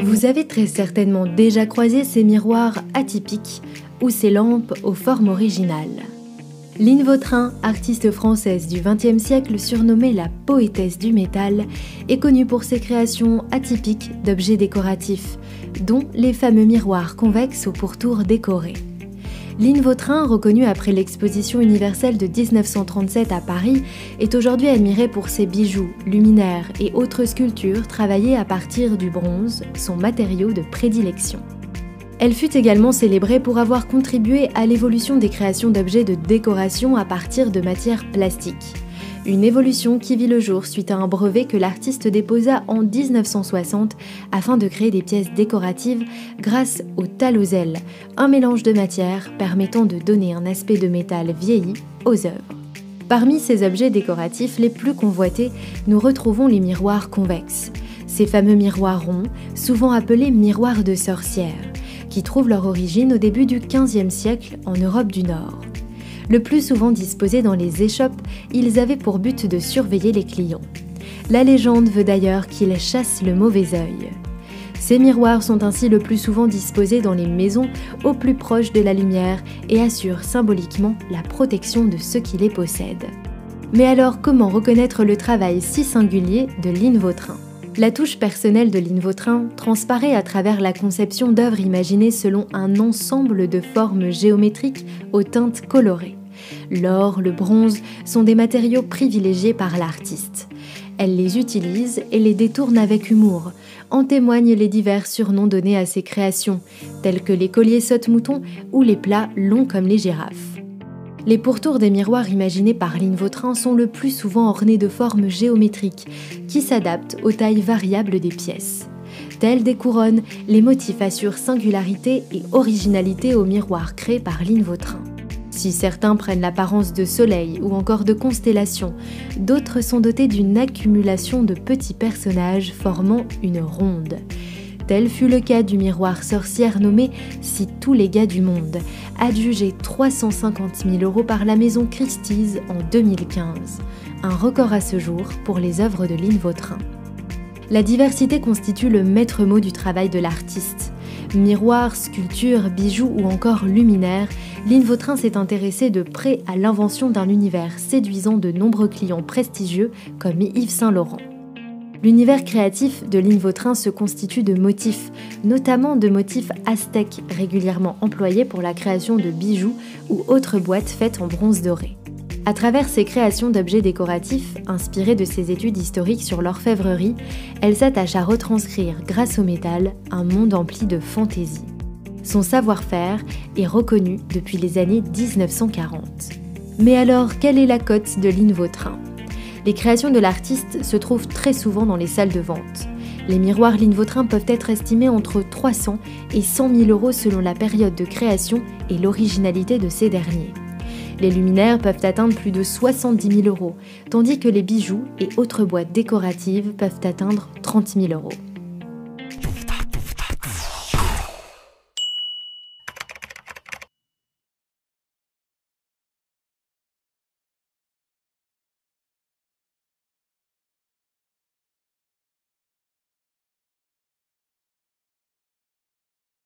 Vous avez très certainement déjà croisé ces miroirs atypiques ou ces lampes aux formes originales. Lynne Vautrin, artiste française du XXe siècle surnommée la poétesse du métal, est connue pour ses créations atypiques d'objets décoratifs, dont les fameux miroirs convexes aux pourtours décorés. Lynne Vautrin, reconnue après l'exposition universelle de 1937 à Paris, est aujourd'hui admirée pour ses bijoux, luminaires et autres sculptures travaillées à partir du bronze, son matériau de prédilection. Elle fut également célébrée pour avoir contribué à l'évolution des créations d'objets de décoration à partir de matières plastiques. Une évolution qui vit le jour suite à un brevet que l'artiste déposa en 1960 afin de créer des pièces décoratives grâce au talosel, un mélange de matières permettant de donner un aspect de métal vieilli aux œuvres. Parmi ces objets décoratifs les plus convoités, nous retrouvons les miroirs convexes. Ces fameux miroirs ronds, souvent appelés miroirs de sorcière qui trouvent leur origine au début du XVe siècle en Europe du Nord. Le plus souvent disposés dans les échoppes, ils avaient pour but de surveiller les clients. La légende veut d'ailleurs qu'ils chassent le mauvais œil. Ces miroirs sont ainsi le plus souvent disposés dans les maisons au plus proche de la lumière et assurent symboliquement la protection de ceux qui les possèdent. Mais alors comment reconnaître le travail si singulier de Lynn Vautrin? La touche personnelle de Lynn Vautrin transparaît à travers la conception d'œuvres imaginées selon un ensemble de formes géométriques aux teintes colorées. L'or, le bronze sont des matériaux privilégiés par l'artiste. Elle les utilise et les détourne avec humour. En témoignent les divers surnoms donnés à ses créations, tels que les colliers saute-mouton ou les plats longs comme les girafes. Les pourtours des miroirs imaginés par Lynn Vautrin sont le plus souvent ornés de formes géométriques qui s'adaptent aux tailles variables des pièces. Tels des couronnes, les motifs assurent singularité et originalité aux miroirs créés par Lynn Vautrin. Si certains prennent l'apparence de soleil ou encore de constellations, d'autres sont dotés d'une accumulation de petits personnages formant une ronde. Tel fut le cas du miroir sorcière nommé Si tous les gars du monde, adjugé 350 000 euros par la maison Christie's en 2015, un record à ce jour pour les œuvres de Lynn Vautrin. La diversité constitue le maître mot du travail de l'artiste. Miroirs, sculptures, bijoux ou encore luminaires, Lynn Vautrin s'est intéressée de près à l'invention d'un univers séduisant de nombreux clients prestigieux comme Yves Saint Laurent. L'univers créatif de Lynn Vautrin se constitue de motifs, notamment de motifs aztèques régulièrement employés pour la création de bijoux ou autres boîtes faites en bronze doré. À travers ses créations d'objets décoratifs, inspirés de ses études historiques sur l'orfèvrerie, elle s'attache à retranscrire, grâce au métal, un monde empli de fantaisie. Son savoir-faire est reconnu depuis les années 1940. Mais alors, quelle est la cote de Lynn Vautrin? Les créations de l'artiste se trouvent très souvent dans les salles de vente. Les miroirs Line Vautrin peuvent être estimés entre 300 et 100 000 euros selon la période de création et l'originalité de ces derniers. Les luminaires peuvent atteindre plus de 70 000 euros, tandis que les bijoux et autres boîtes décoratives peuvent atteindre 30 000 euros.